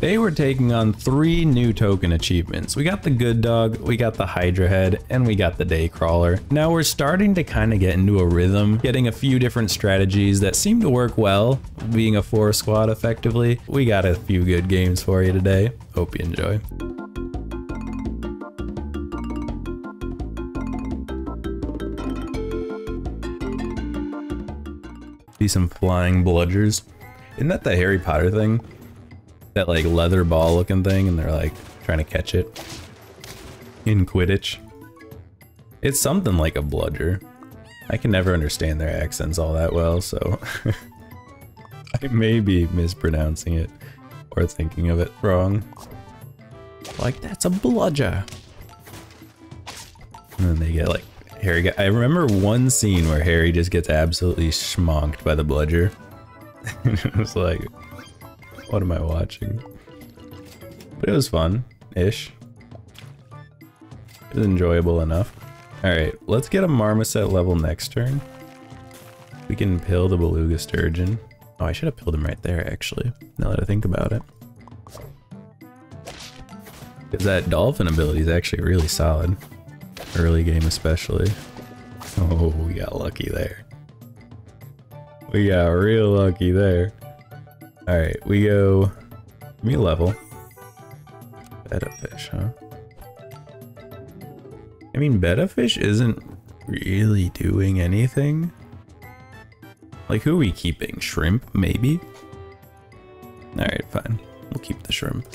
Today we're taking on three new token achievements. We got the good dog, we got the hydra head, and we got the day crawler. Now we're starting to kind of get into a rhythm, getting a few different strategies that seem to work well, being a four squad effectively. We got a few good games for you today. Hope you enjoy. See some flying bludgers. Isn't that the Harry Potter thing? That like leather ball looking thing and they're like trying to catch it in Quidditch. It's something like a bludger. I can never understand their accents all that well, so I may be mispronouncing it or thinking of it wrong. Like, that's a bludger. And then they get like Harry got, I remember one scene where Harry just gets absolutely schmonked by the bludger. it was like, what am I watching? But it was fun-ish. It was enjoyable enough. Alright, let's get a Marmoset level next turn. We can pill the Beluga Sturgeon. Oh, I should have pilled him right there, actually, now that I think about it. Because that Dolphin ability is actually really solid. Early game especially. Oh, we got lucky there. We got real lucky there. Alright, we go... Me level. Betta fish, huh? I mean, betta fish isn't really doing anything. Like, who are we keeping? Shrimp, maybe? Alright, fine. We'll keep the shrimp.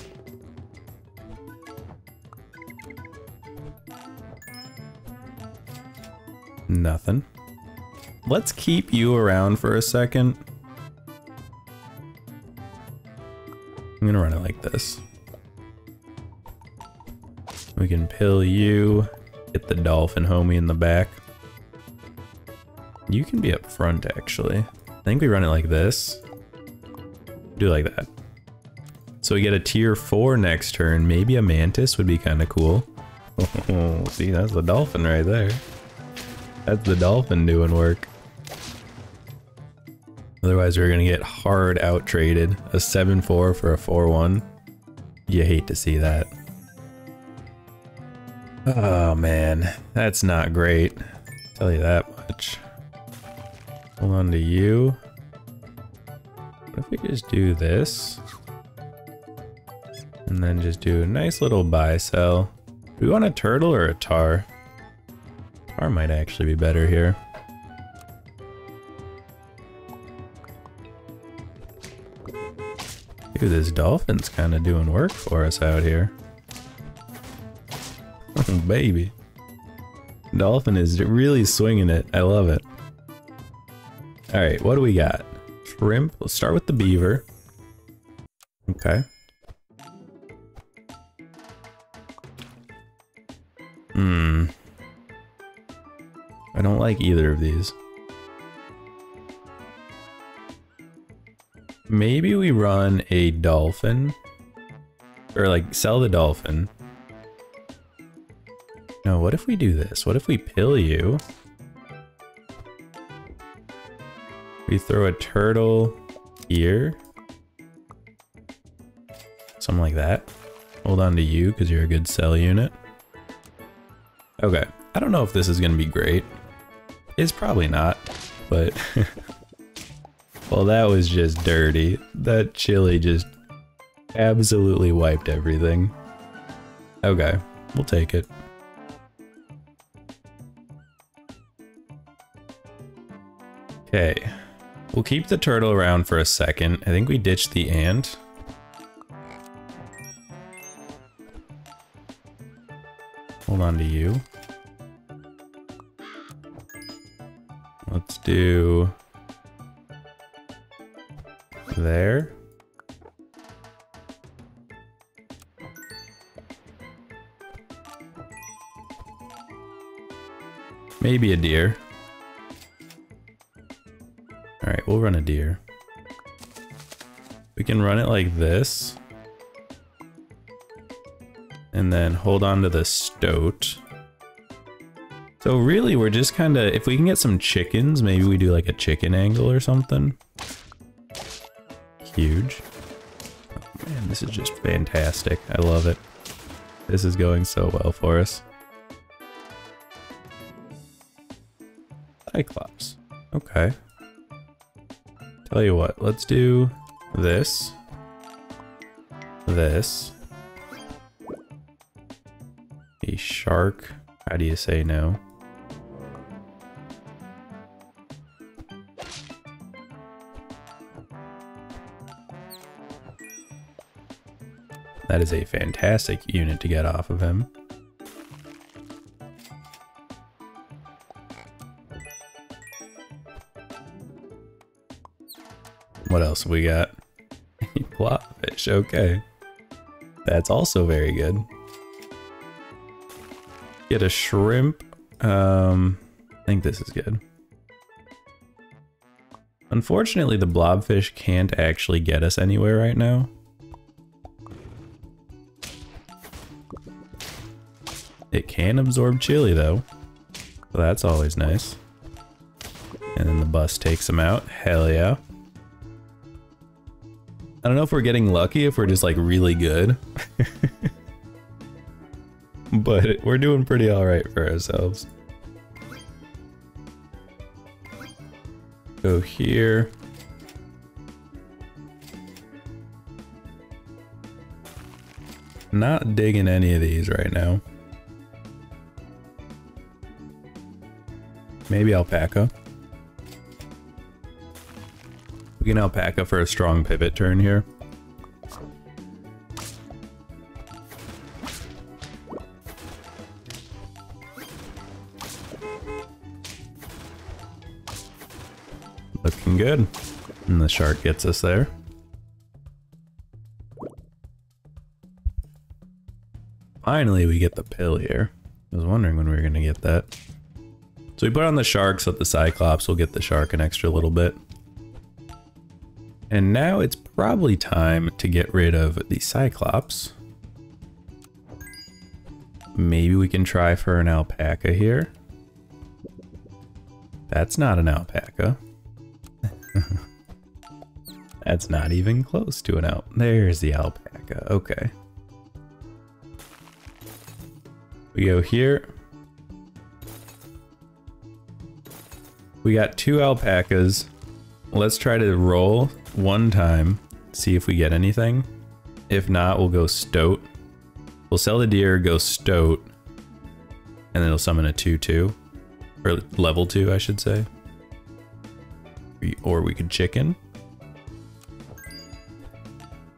Nothing. Let's keep you around for a second. I'm gonna run it like this. We can pill you, get the dolphin homie in the back. You can be up front, actually. I think we run it like this. Do like that. So we get a tier 4 next turn. Maybe a mantis would be kind of cool. See, that's the dolphin right there. That's the dolphin doing work. Otherwise, we're gonna get hard out traded. A 7-4 for a 4-1. You hate to see that. Oh man, that's not great. I'll tell you that much. Hold on to you. What if we just do this? And then just do a nice little buy sell. Do we want a turtle or a tar? Tar might actually be better here. Dude, this dolphin's kind of doing work for us out here. Baby. Dolphin is really swinging it. I love it. Alright, what do we got? Shrimp. Let's start with the beaver. Okay. Hmm. I don't like either of these. Maybe we run a dolphin. Or like sell the dolphin. No, what if we do this? What if we pill you? We throw a turtle here. Something like that. Hold on to you because you're a good sell unit. Okay. I don't know if this is going to be great. It's probably not, but... well, that was just dirty. That chili just absolutely wiped everything. Okay, we'll take it. Okay, we'll keep the turtle around for a second. I think we ditched the ant. Hold on to you. Let's do there. Maybe a deer. Alright, we'll run a deer. We can run it like this. And then hold on to the stoat. So really, we're just kind of, if we can get some chickens, maybe we do like a chicken angle or something. Huge. Man, this is just fantastic. I love it. This is going so well for us. Cyclops. Okay. Tell you what, let's do this. This. A shark. How do you say no? That is a fantastic unit to get off of him. What else we got? Blobfish, okay. That's also very good. Get a shrimp. Um, I think this is good. Unfortunately, the blobfish can't actually get us anywhere right now. It can absorb chili though. So that's always nice. And then the bus takes him out. Hell yeah. I don't know if we're getting lucky, if we're just like really good. but we're doing pretty alright for ourselves. Go here. Not digging any of these right now. Maybe alpaca. We can alpaca for a strong pivot turn here. Looking good. And the shark gets us there. Finally, we get the pill here. I was wondering when we were going to get that. So we put on the shark so that the Cyclops will get the shark an extra little bit. And now it's probably time to get rid of the Cyclops. Maybe we can try for an alpaca here. That's not an alpaca. That's not even close to an alpaca. There's the alpaca. Okay. We go here. We got two alpacas. Let's try to roll one time, see if we get anything. If not, we'll go stoat. We'll sell the deer, go stoat, and then it'll summon a 2-2. Or level 2, I should say. Or we could chicken.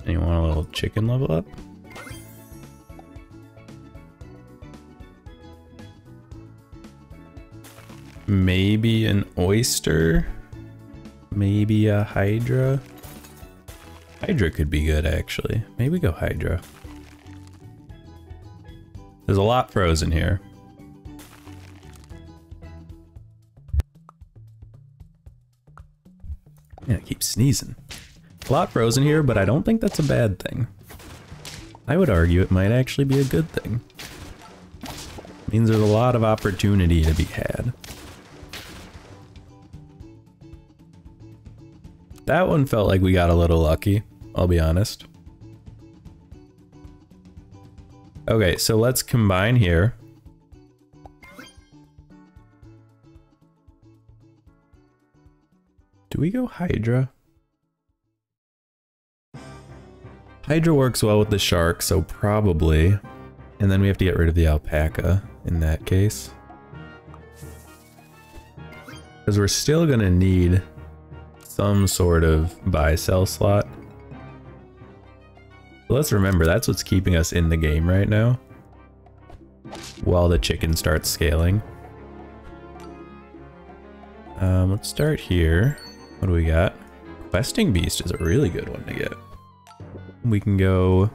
And you want a little chicken level up? Maybe an oyster. Maybe a hydra. Hydra could be good, actually. Maybe go hydra. There's a lot frozen here. Yeah, I keep sneezing. A lot frozen here, but I don't think that's a bad thing. I would argue it might actually be a good thing. means there's a lot of opportunity to be had. That one felt like we got a little lucky, I'll be honest. Okay, so let's combine here. Do we go Hydra? Hydra works well with the shark, so probably. And then we have to get rid of the alpaca in that case. Because we're still going to need some sort of buy sell slot. let's remember that's what's keeping us in the game right now. While the chicken starts scaling. Um, let's start here. What do we got? Questing Beast is a really good one to get. We can go...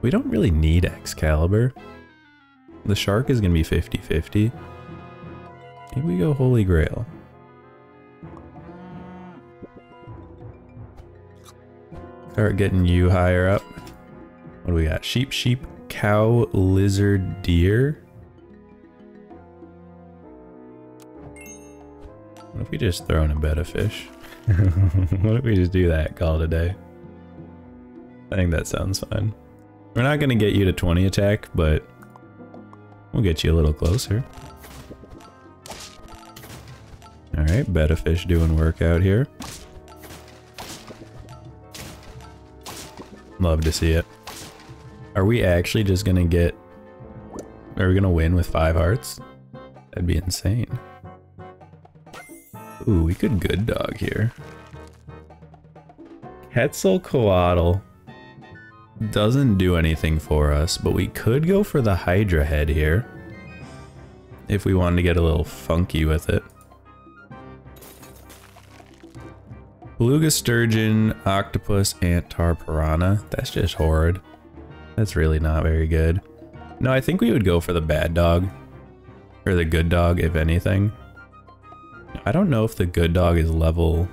We don't really need Excalibur. The shark is going to be 50-50. Maybe we go Holy Grail. Start getting you higher up. What do we got? Sheep, sheep, cow, lizard, deer. What if we just throw in a Betta fish? what if we just do that, call it a day? I think that sounds fine. We're not going to get you to 20 attack, but we'll get you a little closer. Alright, Betta Fish doing work out here. Love to see it. Are we actually just to get... Are we to win with five hearts? That'd be insane. Ooh, we could good dog here. Quetzalcoatl doesn't do anything for us, but we could go for the Hydra head here. If we wanted to get a little funky with it. Beluga sturgeon, octopus, ant, tar, piranha. That's just horrid. That's really not very good. No, I think we would go for the bad dog. Or the good dog, if anything. I don't know if the good dog is level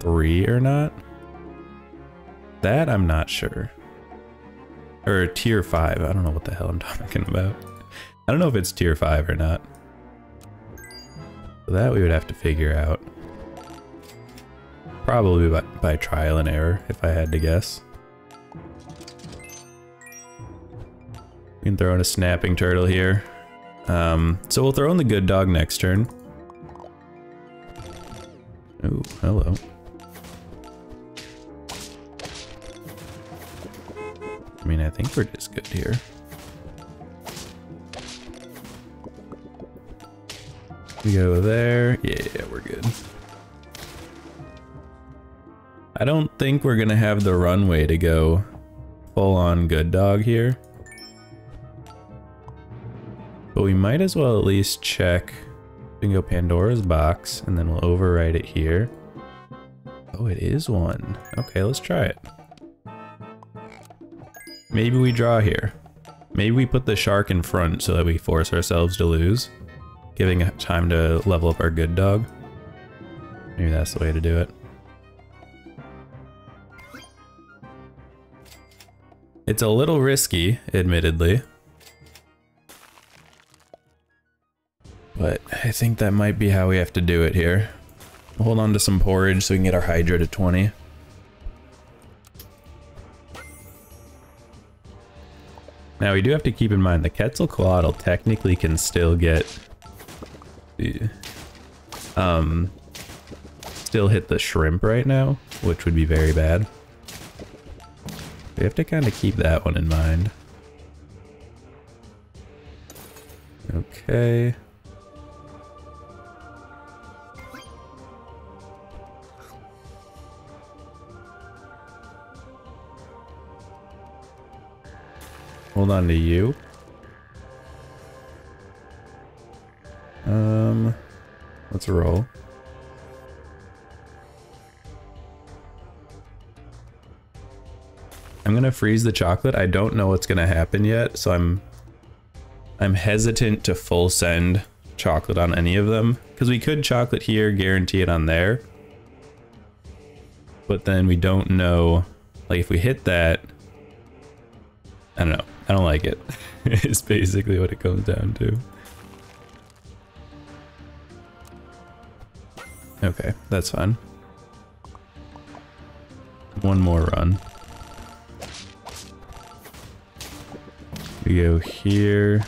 3 or not. That I'm not sure. Or tier 5. I don't know what the hell I'm talking about. I don't know if it's tier 5 or not. That we would have to figure out. Probably by, by trial and error, if I had to guess. We can throw in a snapping turtle here. Um, so we'll throw in the good dog next turn. Oh, hello. I mean, I think we're just good here. We go there. Yeah, we're good. I don't think we're gonna have the runway to go full on good dog here. But we might as well at least check. We can go Pandora's box and then we'll overwrite it here. Oh, it is one. Okay, let's try it. Maybe we draw here. Maybe we put the shark in front so that we force ourselves to lose. Giving time to level up our good dog. Maybe that's the way to do it. It's a little risky, admittedly. But I think that might be how we have to do it here. Hold on to some porridge so we can get our Hydra to 20. Now we do have to keep in mind the Quetzalcoatl technically can still get... Um, still hit the shrimp right now, which would be very bad. We have to kind of keep that one in mind. Okay. Hold on to you. Um, let's roll. I'm gonna freeze the chocolate. I don't know what's gonna happen yet, so I'm I'm hesitant to full send chocolate on any of them because we could chocolate here, guarantee it on there, but then we don't know. Like if we hit that, I don't know. I don't like it. it's basically what it comes down to. Okay, that's fine. One more run. We go here.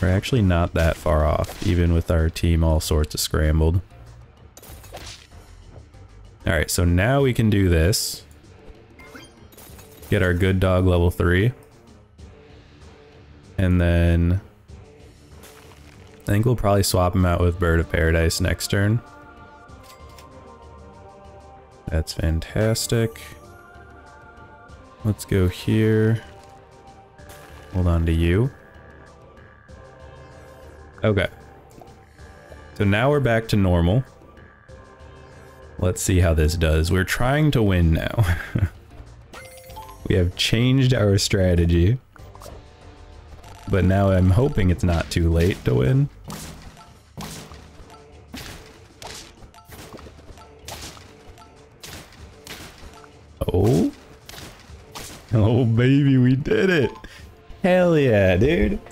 We're actually not that far off, even with our team all sorts of scrambled. Alright, so now we can do this. Get our good dog level 3. And then... I think we'll probably swap him out with Bird of Paradise next turn. That's fantastic. Let's go here. Hold on to you. Okay. So now we're back to normal. Let's see how this does. We're trying to win now. we have changed our strategy. But now I'm hoping it's not too late to win.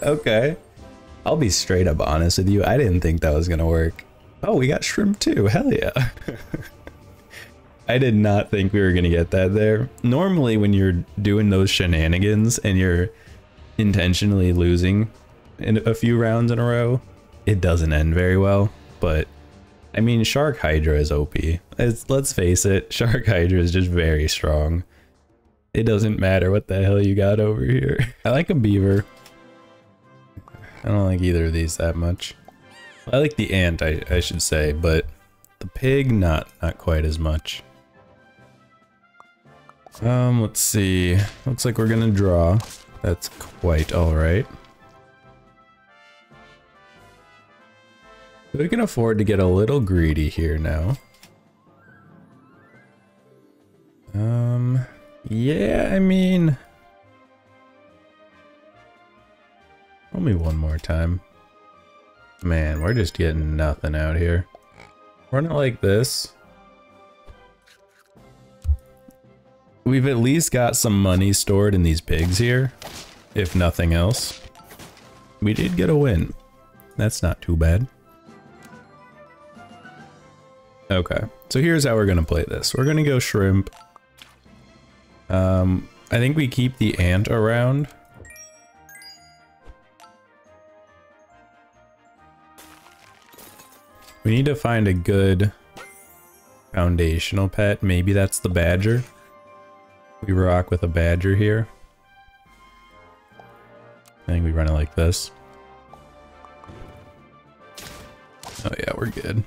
Okay. I'll be straight up honest with you. I didn't think that was going to work. Oh, we got shrimp too. Hell yeah. I did not think we were going to get that there. Normally when you're doing those shenanigans and you're intentionally losing in a few rounds in a row, it doesn't end very well. But I mean, Shark Hydra is OP. It's, let's face it, Shark Hydra is just very strong. It doesn't matter what the hell you got over here. I like a beaver. I don't like either of these that much. I like the ant, I, I should say, but the pig, not not quite as much. Um, let's see. Looks like we're gonna draw. That's quite alright. We can afford to get a little greedy here now. Um, yeah, I mean... Only one more time. Man, we're just getting nothing out here. Run it like this. We've at least got some money stored in these pigs here, if nothing else. We did get a win. That's not too bad. Okay, so here's how we're gonna play this. We're gonna go shrimp. Um, I think we keep the ant around. We need to find a good foundational pet. Maybe that's the badger. We rock with a badger here. I think we run it like this. Oh yeah, we're good.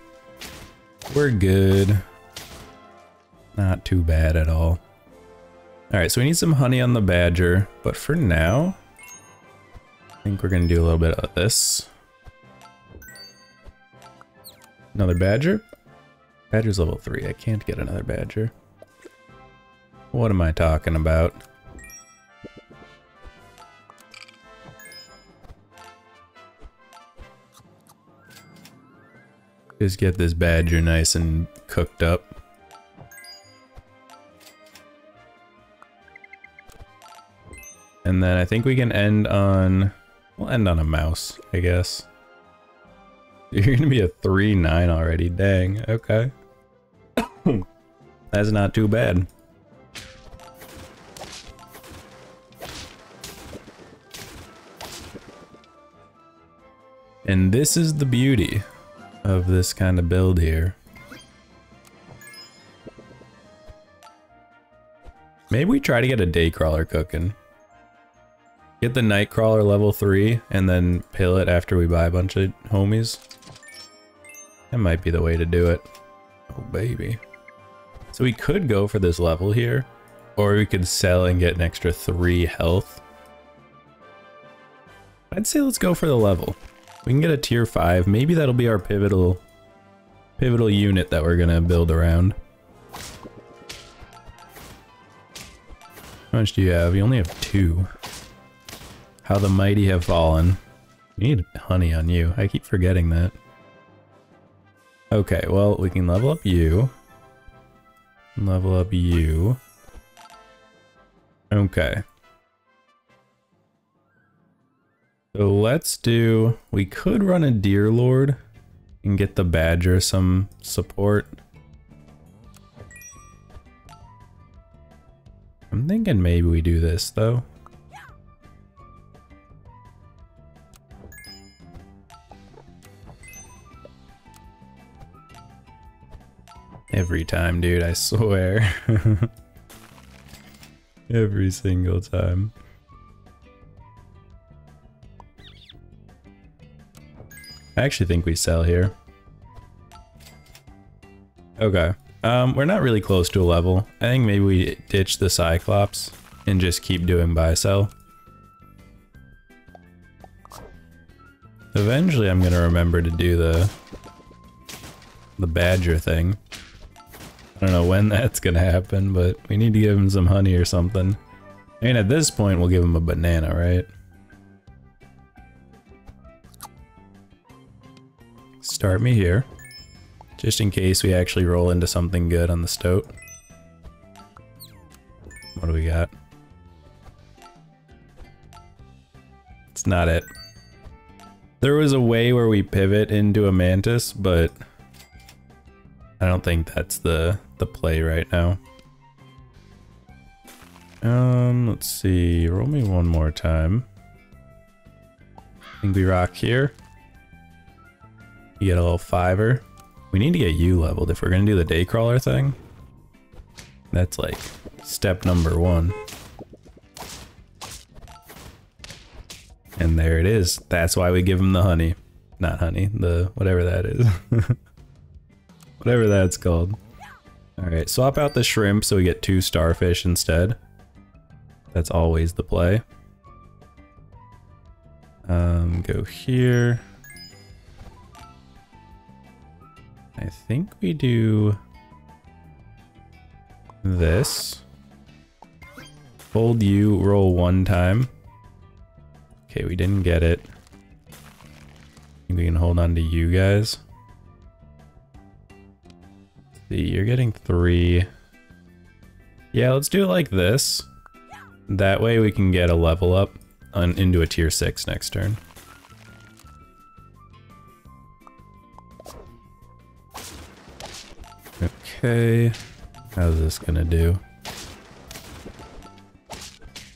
We're good. Not too bad at all. Alright, so we need some honey on the badger, but for now, I think we're gonna do a little bit of this. Another badger? Badger's level 3, I can't get another badger. What am I talking about? Just get this badger nice and cooked up. And then I think we can end on... We'll end on a mouse, I guess. You're gonna be a 3-9 already, dang, okay. That's not too bad. And this is the beauty of this kind of build here. Maybe we try to get a day crawler cooking. Get the night crawler level 3 and then pill it after we buy a bunch of homies. That might be the way to do it. Oh baby. So we could go for this level here. Or we could sell and get an extra 3 health. I'd say let's go for the level. We can get a tier 5. Maybe that'll be our pivotal pivotal unit that we're gonna build around. How much do you have? You only have two. How the mighty have fallen. We need honey on you. I keep forgetting that. Okay, well, we can level up you. Level up you. Okay. So let's do, we could run a Deer Lord and get the Badger some support. I'm thinking maybe we do this though. Every time, dude, I swear. Every single time. I actually think we sell here. Okay. Um, we're not really close to a level. I think maybe we ditch the Cyclops and just keep doing buy sell. Eventually I'm gonna remember to do the the badger thing. I don't know when that's gonna happen, but we need to give him some honey or something. I mean, at this point, we'll give him a banana, right? Start me here. Just in case we actually roll into something good on the stoat. What do we got? It's not it. There was a way where we pivot into a mantis, but I don't think that's the the play right now. Um, let's see. Roll me one more time. I think we rock here. You get a little fiver. We need to get you leveled if we're gonna do the daycrawler thing. That's like step number one. And there it is. That's why we give him the honey. Not honey, the whatever that is. whatever that's called. Alright, swap out the shrimp so we get two starfish instead. That's always the play. Um, go here. I think we do this. Fold you, roll one time. Okay, we didn't get it. We can hold on to you guys. See, you're getting three. Yeah, let's do it like this. That way we can get a level up on into a tier 6 next turn. Okay, how's this gonna do?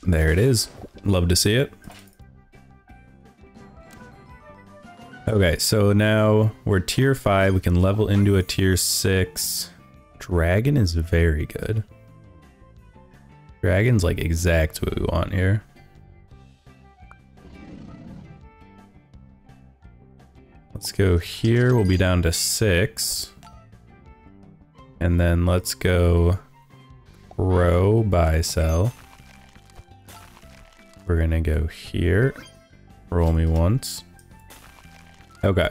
There it is. Love to see it. Okay, so now we're tier 5. We can level into a tier 6. Dragon is very good. Dragon's like exact what we want here. Let's go here. We'll be down to 6. And then let's go grow, buy, sell. We're gonna go here. Roll me once. Okay.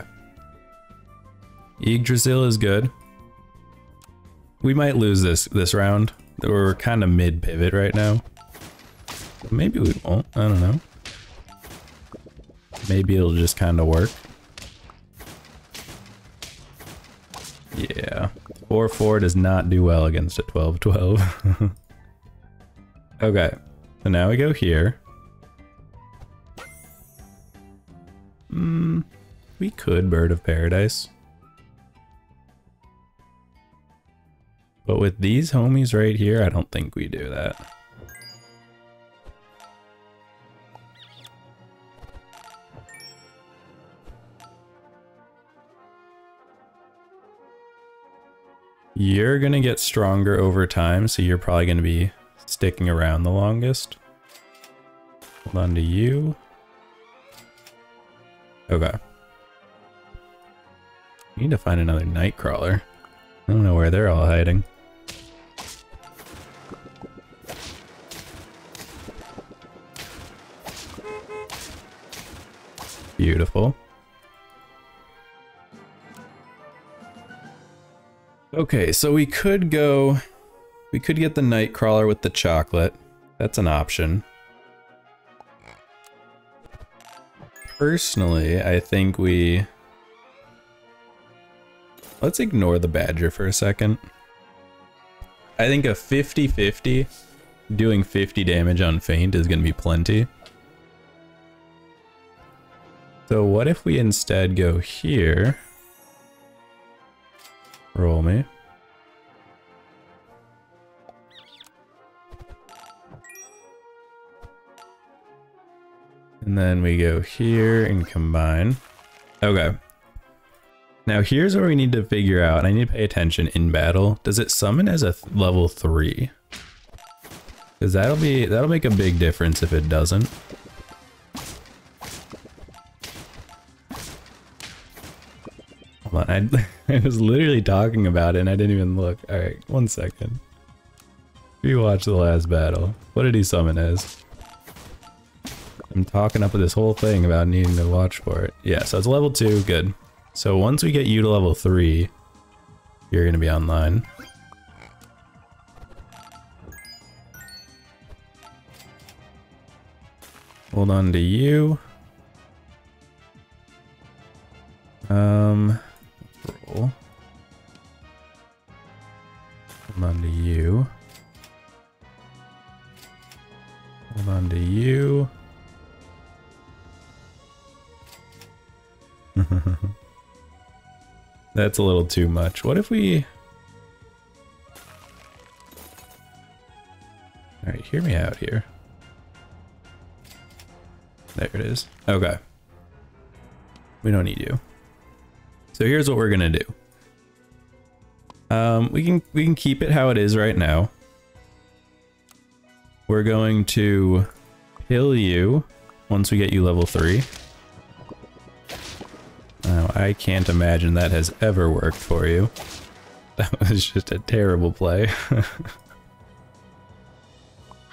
Yggdrasil is good. We might lose this this round. We're kind of mid pivot right now. Maybe we won't. I don't know. Maybe it'll just kind of work. Yeah. 4-4 does not do well against a 12-12. okay. So now we go here. Hmm. We could Bird of Paradise. But with these homies right here, I don't think we do that. You're gonna get stronger over time, so you're probably gonna be sticking around the longest. Hold on to you. Okay. Need to find another Nightcrawler. I don't know where they're all hiding. Beautiful. Okay, so we could go... We could get the Nightcrawler with the chocolate. That's an option. Personally, I think we... Let's ignore the Badger for a second. I think a 50-50 doing 50 damage on Faint is going to be plenty. So what if we instead go here? Roll me. And then we go here and combine. Okay. Now here's where we need to figure out, I need to pay attention in battle. Does it summon as a th level 3? Because that'll be, that'll make a big difference if it doesn't. Hold on, I, I was literally talking about it and I didn't even look. Alright, one second. watch the last battle. What did he summon as? I'm talking up with this whole thing about needing to watch for it. Yeah, so it's level 2, good. So once we get you to level 3, you're gonna be online. Hold on to you. Um, roll. Hold on to you. Hold on to you. That's a little too much. What if we... Alright, hear me out here. There it is. Okay. We don't need you. So here's what we're gonna do. Um, we can we can keep it how it is right now. We're going to kill you once we get you level three. Now I can't imagine that has ever worked for you. That was just a terrible play.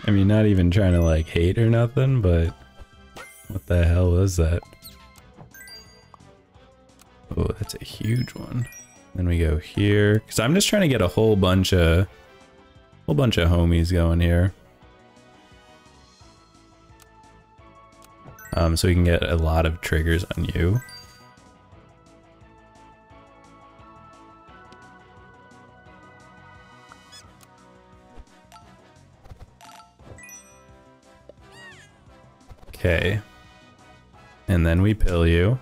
I mean, not even trying to like hate or nothing, but what the hell was that? Oh, that's a huge one. Then we go here, because I'm just trying to get a whole bunch of, whole bunch of homies going here. Um, so we can get a lot of triggers on you. Okay. And then we pill you.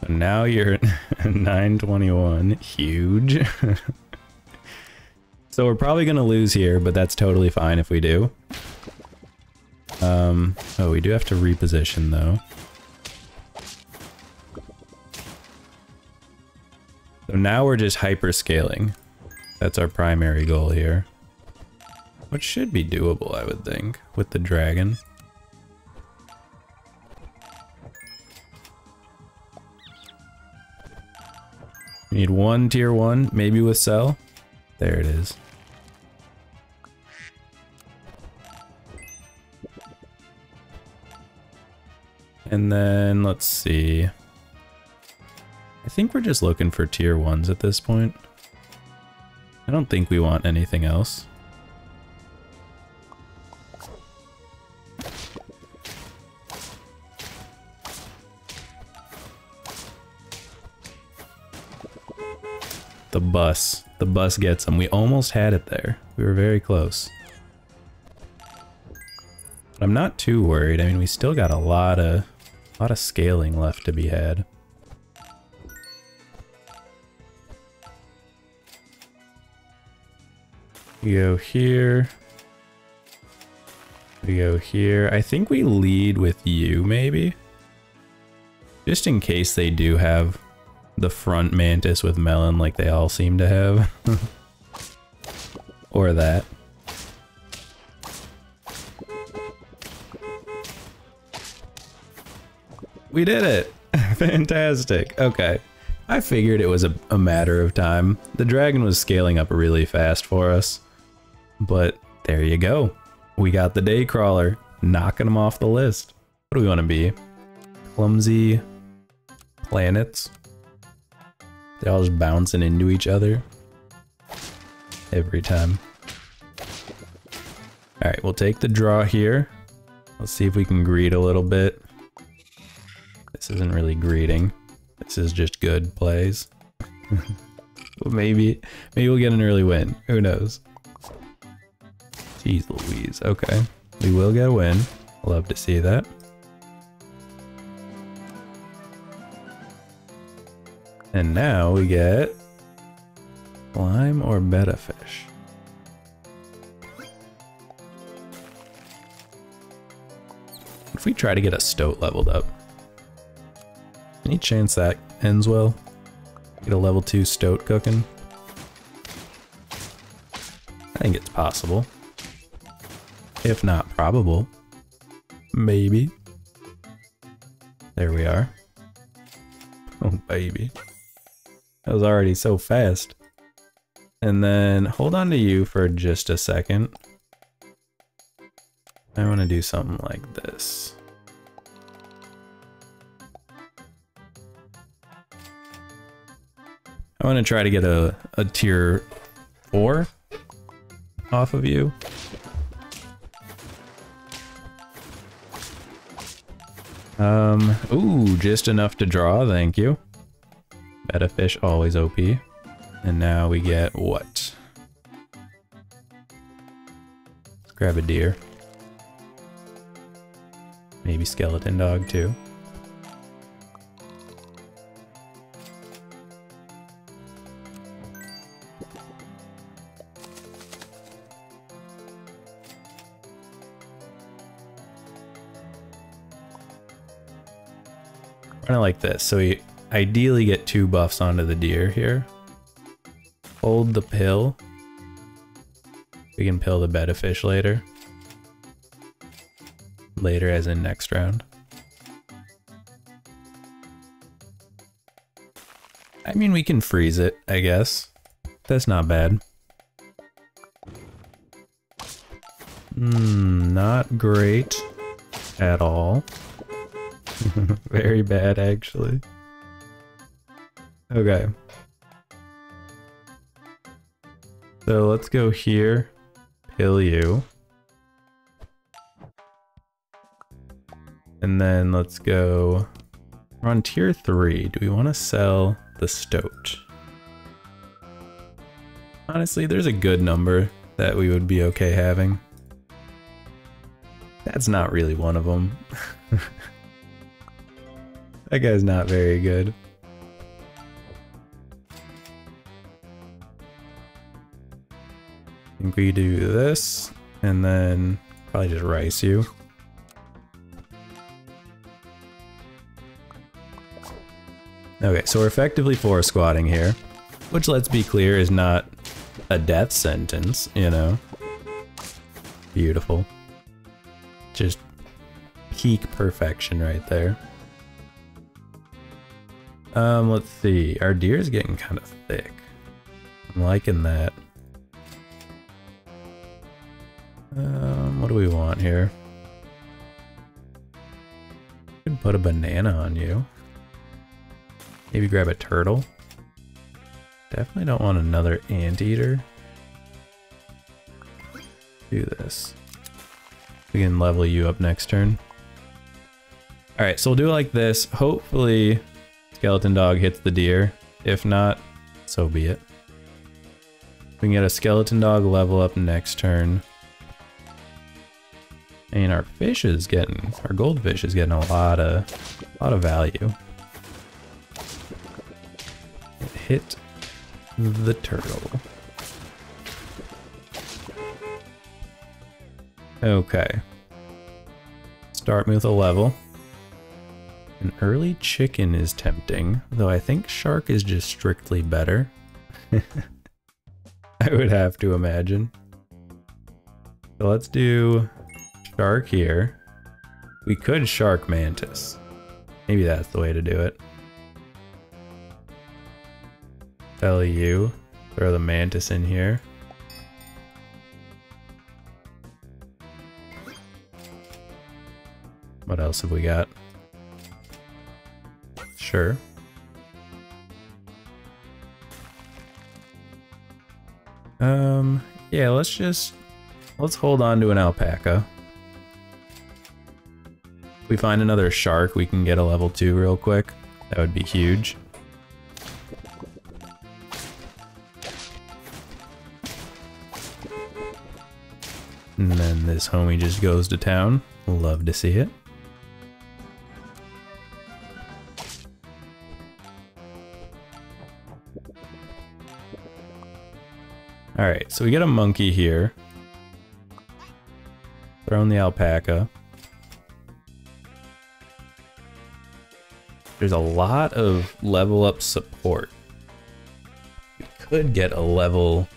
So now you're 921. Huge. so we're probably going to lose here, but that's totally fine if we do. Um, oh, we do have to reposition though. So now we're just hyperscaling. That's our primary goal here. Which should be doable, I would think, with the dragon. Need one tier one, maybe with sell. There it is. And then let's see. I think we're just looking for tier ones at this point. I don't think we want anything else. Bus. The bus gets them. We almost had it there. We were very close. But I'm not too worried. I mean, we still got a lot of, a lot of scaling left to be had. We go here. We go here. I think we lead with you, maybe? Just in case they do have the front mantis with melon like they all seem to have. or that. We did it! Fantastic. Okay. I figured it was a, a matter of time. The dragon was scaling up really fast for us. But there you go. We got the day crawler, knocking them off the list. What do we want to be? Clumsy planets? They're all just bouncing into each other. Every time. Alright, we'll take the draw here. Let's see if we can greet a little bit. This isn't really greeting. This is just good plays. well, maybe, maybe we'll get an early win. Who knows? Jeez Louise. Okay. We will get a win. Love to see that. And now we get slime or betta fish. If we try to get a stoat leveled up, any chance that ends well? Get a level 2 stoat cooking? I think it's possible. If not probable. Maybe. There we are. Oh, baby. That was already so fast. And then hold on to you for just a second. I want to do something like this. I want to try to get a, a tier 4 off of you. Um, ooh, just enough to draw, thank you. Betta fish, always OP. And now we get what? Let's grab a deer. Maybe skeleton dog too. Kind of like this. So we ideally get two buffs onto the deer here. Hold the pill. We can pill the betta fish later. Later as in next round. I mean, we can freeze it, I guess. That's not bad. Hmm, not great at all. Very bad, actually. Okay. So let's go here, pill you. And then let's go, we're on tier three. Do we want to sell the stoat? Honestly, there's a good number that we would be okay having. That's not really one of them. that guy's not very good. We do this, and then probably just rice you. Okay, so we're effectively four squatting here, which let's be clear is not a death sentence, you know. Beautiful. Just peak perfection right there. Um, let's see. Our deer is getting kind of thick. I'm liking that. Um, what do we want here? Could put a banana on you. Maybe grab a turtle. Definitely don't want another anteater. Do this. We can level you up next turn. Alright, so we'll do it like this. Hopefully, Skeleton Dog hits the deer. If not, so be it. We can get a Skeleton Dog level up next turn. And our fish is getting, our goldfish is getting a lot of, a lot of value. Hit the turtle. Okay. Start me with a level. An early chicken is tempting, though I think shark is just strictly better. I would have to imagine. So let's do shark here. We could shark mantis. Maybe that's the way to do it. Belly you. Throw the mantis in here. What else have we got? Sure. Um, yeah, let's just, let's hold on to an alpaca. If we find another shark, we can get a level 2 real quick. That would be huge. And then this homie just goes to town. Love to see it. Alright, so we get a monkey here. Throw the alpaca. There's a lot of level up support. We could get a level...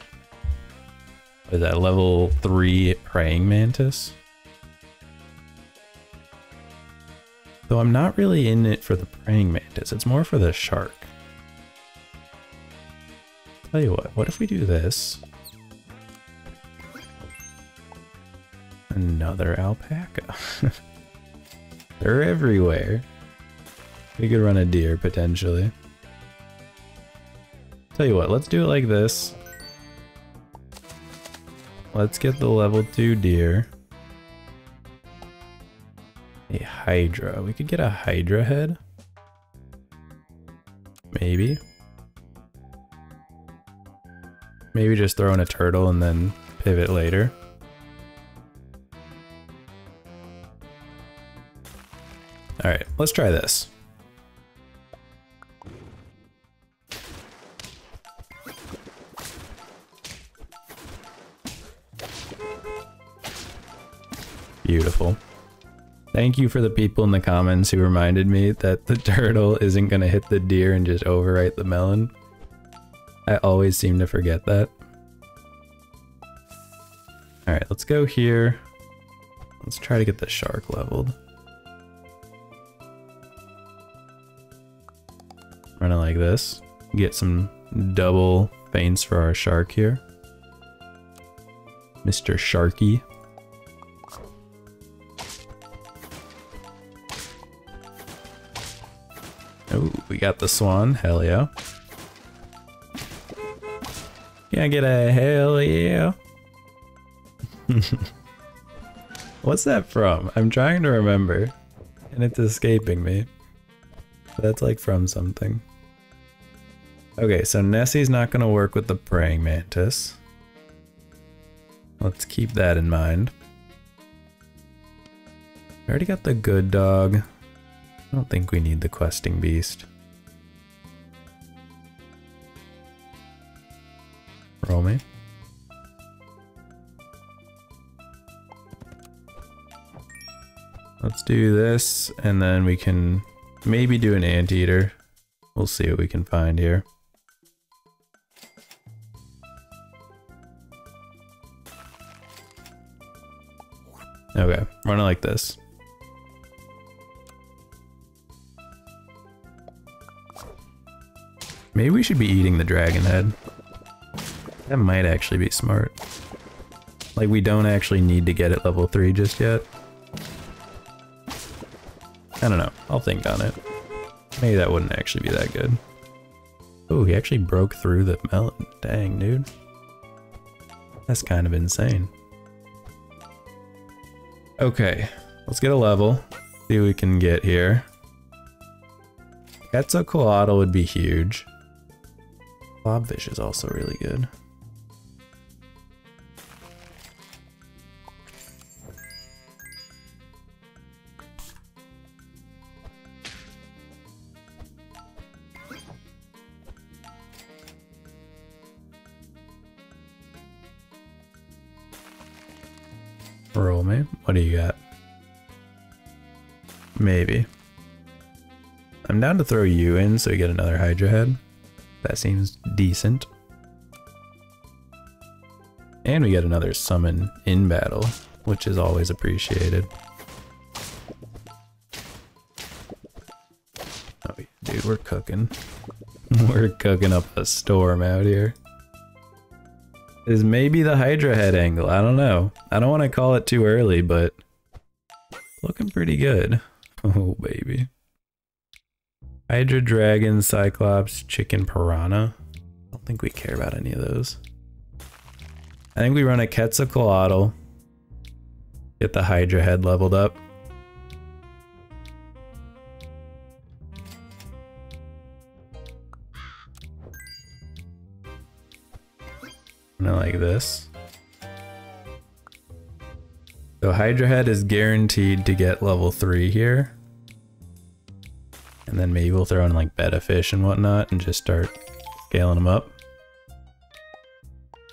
What is that, level 3 praying mantis? Though I'm not really in it for the praying mantis, it's more for the shark. Tell you what, what if we do this? Another alpaca. They're everywhere. We could run a deer, potentially. Tell you what, let's do it like this. Let's get the level 2 deer. A hydra. We could get a hydra head. Maybe. Maybe just throw in a turtle and then pivot later. Alright, let's try this. Beautiful. Thank you for the people in the comments who reminded me that the turtle isn't going to hit the deer and just overwrite the melon. I always seem to forget that. Alright, let's go here. Let's try to get the shark leveled. Run it like this. Get some double faints for our shark here. Mr. Sharky. Got the swan. Hell yeah. Can I get a hell yeah? What's that from? I'm trying to remember. And it's escaping me. That's like from something. Okay, so Nessie's not going to work with the praying mantis. Let's keep that in mind. We already got the good dog. I don't think we need the questing beast. Roll me. Let's do this, and then we can maybe do an anteater. We'll see what we can find here. Okay, run it like this. Maybe we should be eating the dragon head. That might actually be smart. Like, we don't actually need to get it level 3 just yet. I don't know. I'll think on it. Maybe that wouldn't actually be that good. Oh, he actually broke through the melon. Dang, dude. That's kind of insane. Okay, let's get a level. See what we can get here. Quetzalcoatl would be huge. Blobfish is also really good. To throw you in so you get another Hydra head. That seems decent. And we get another summon in battle, which is always appreciated. Oh, dude, we're cooking. we're cooking up a storm out here is maybe the Hydra head angle. I don't know. I don't want to call it too early, but looking pretty good. Oh, baby. Hydra, Dragon, Cyclops, Chicken, Piranha. I don't think we care about any of those. I think we run a Quetzalcoatl. Get the Hydra head leveled up. like this. So Hydra Head is guaranteed to get level 3 here. And then maybe we'll throw in like betta fish and whatnot and just start scaling them up.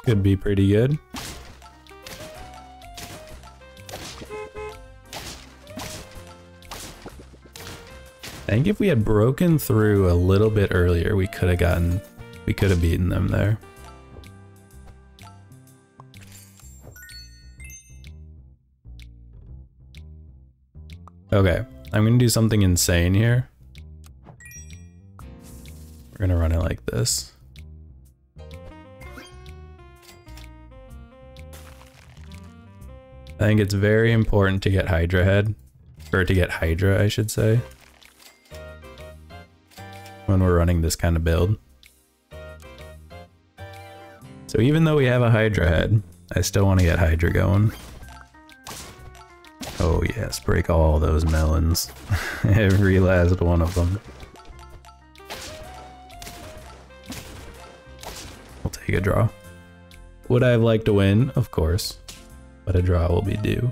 Could be pretty good. I think if we had broken through a little bit earlier, we could have gotten, we could have beaten them there. Okay, I'm gonna do something insane here. We're gonna run it like this. I think it's very important to get Hydra head, or to get Hydra, I should say, when we're running this kind of build. So even though we have a Hydra head, I still want to get Hydra going. Oh yes, break all those melons. Every last one of them. A draw. Would I have liked to win? Of course. But a draw will be due.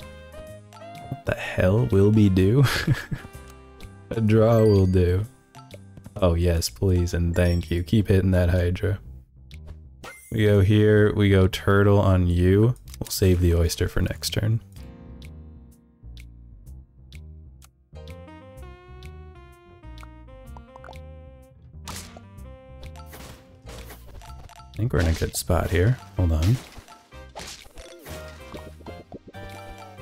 What the hell will be due? a draw will do. Oh yes, please and thank you. Keep hitting that Hydra. We go here, we go turtle on you. We'll save the oyster for next turn. I think we're in a good spot here. Hold on.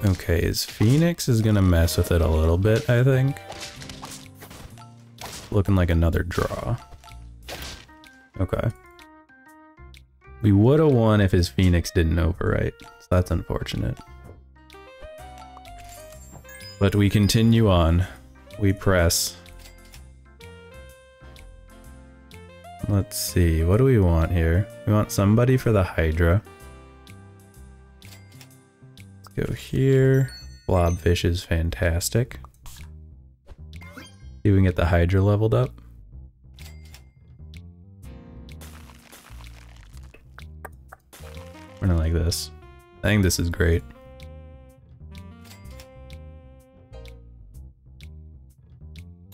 Okay, his Phoenix is gonna mess with it a little bit, I think. Looking like another draw. Okay. We would have won if his Phoenix didn't overwrite, so that's unfortunate. But we continue on. We press. Let's see, what do we want here? We want somebody for the Hydra. Let's go here. Blobfish is fantastic. See if we can get the Hydra leveled up. Running like this. I think this is great.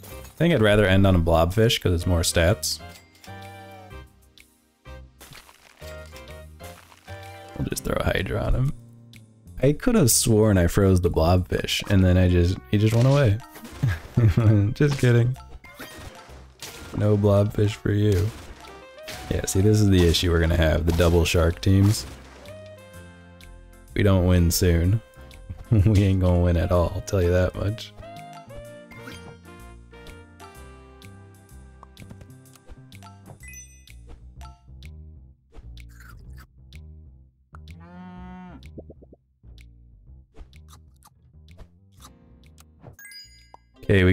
I think I'd rather end on a blobfish because it's more stats. Hydra on him. I could have sworn I froze the blobfish and then I just, he just went away. just kidding. No blobfish for you. Yeah, see this is the issue we're gonna have, the double shark teams. We don't win soon. we ain't gonna win at all, I'll tell you that much.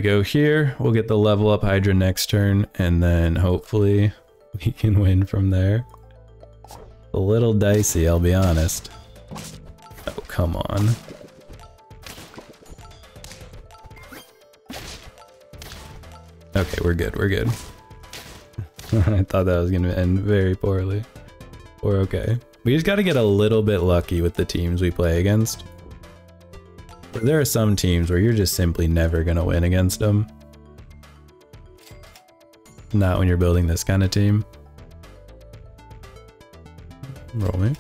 Go here. We'll get the level up Hydra next turn, and then hopefully we can win from there. A little dicey, I'll be honest. Oh, come on. Okay, we're good, we're good. I thought that was gonna end very poorly. We're okay. We just gotta get a little bit lucky with the teams we play against. There are some teams where you're just simply never going to win against them. Not when you're building this kind of team. Roll me.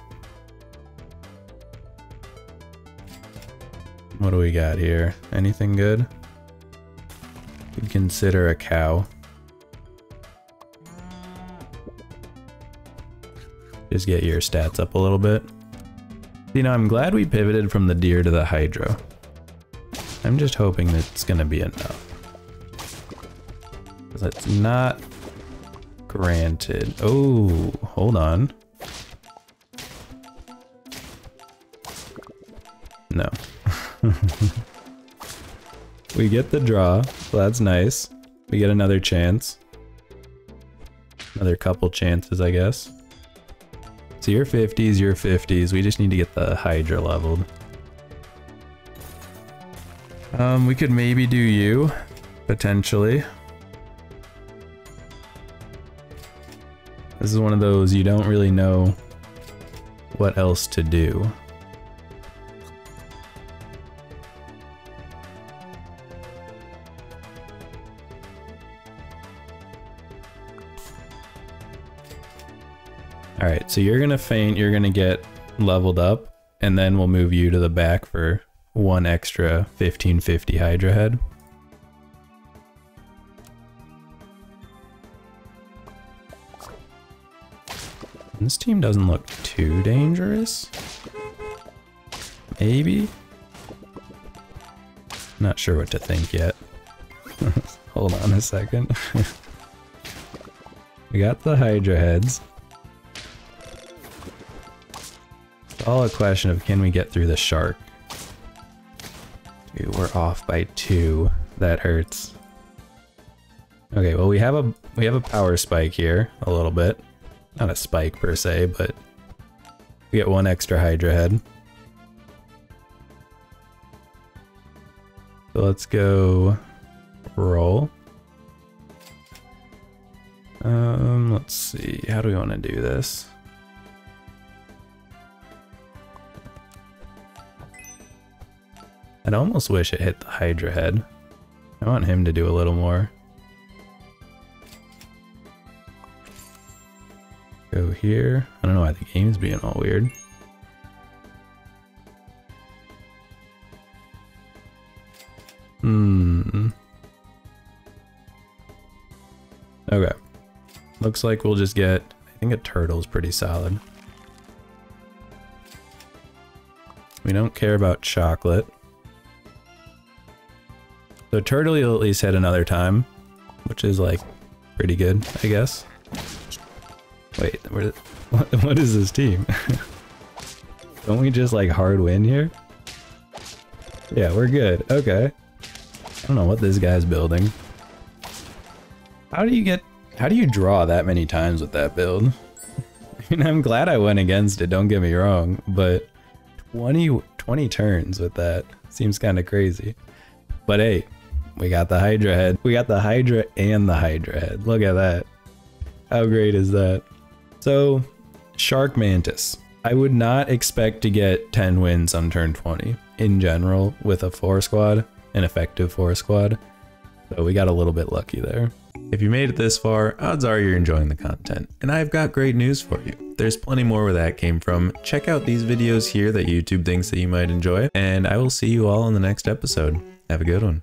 What do we got here? Anything good? Could consider a cow. Just get your stats up a little bit. You know, I'm glad we pivoted from the deer to the hydra. I'm just hoping that it's gonna be enough. Because it's not granted. Oh, hold on. No. we get the draw, so that's nice. We get another chance. Another couple chances, I guess. So your 50s, your 50s. We just need to get the Hydra leveled. Um, we could maybe do you, potentially. This is one of those you don't really know what else to do. Alright, so you're gonna faint, you're gonna get leveled up, and then we'll move you to the back for one extra 1550 Hydra head. This team doesn't look too dangerous. Maybe? Not sure what to think yet. Hold on a second. we got the Hydra heads. It's all a question of can we get through the shark. We're off by two. That hurts. Okay, well we have a we have a power spike here, a little bit. Not a spike per se, but we get one extra Hydra head. So let's go roll. Um, let's see, how do we want to do this? I'd almost wish it hit the Hydra head. I want him to do a little more. Go here. I don't know why the game's being all weird. Hmm. Okay. Looks like we'll just get, I think a turtle's pretty solid. We don't care about chocolate. So turtle you'll at least hit another time, which is like pretty good, I guess. Wait, where, what, what is this team? don't we just like hard win here? Yeah, we're good. Okay. I don't know what this guy's building. How do you get... How do you draw that many times with that build? I mean, I'm glad I went against it, don't get me wrong, but 20, 20 turns with that seems kind of crazy. But hey, we got the Hydra head. We got the Hydra and the Hydra head. Look at that. How great is that? So, Shark Mantis. I would not expect to get 10 wins on turn 20 in general with a 4 squad, an effective 4 squad. So we got a little bit lucky there. If you made it this far, odds are you're enjoying the content. And I've got great news for you. There's plenty more where that came from. Check out these videos here that YouTube thinks that you might enjoy, and I will see you all in the next episode. Have a good one.